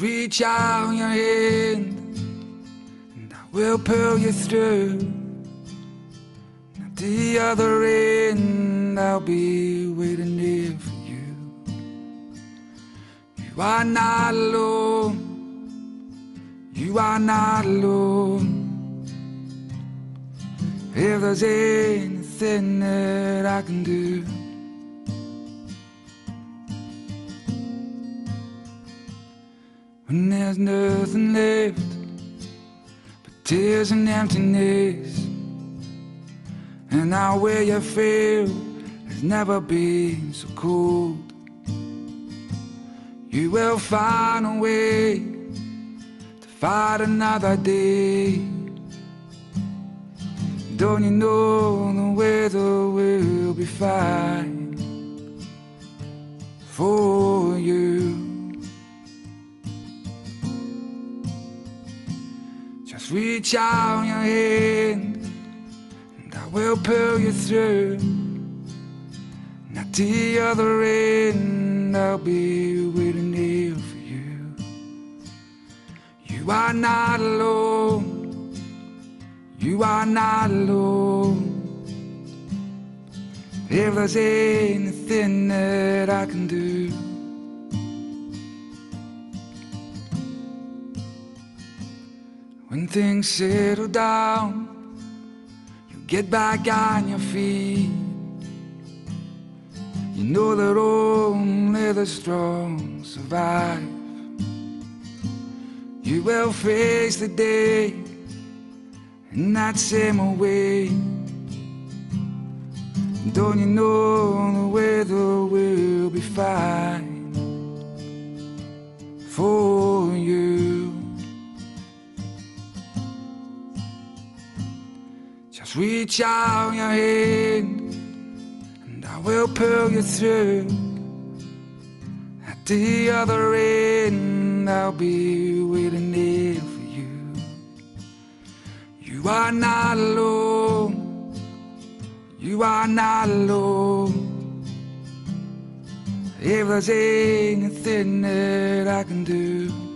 Reach out your hand and I will pull you through. At the other end, I'll be waiting here for you. You are not alone. You are not alone. If there's anything that I can do. When there's nothing left but tears and emptiness, and now where you feel has never been so cold. You will find a way to fight another day. Don't you know the weather will be fine Just reach out your hand and I will pull you through. And at the other end, I'll be waiting here for you. You are not alone. You are not alone. If there's anything that I can do. When things settle down, you get back on your feet. You know that only the strong survive. You will face the day in that same way. Don't you know the weather will be fine for Just reach out your hand and I will pull you through. At the other end, I'll be waiting there for you. You are not alone. You are not alone. If there's anything that I can do.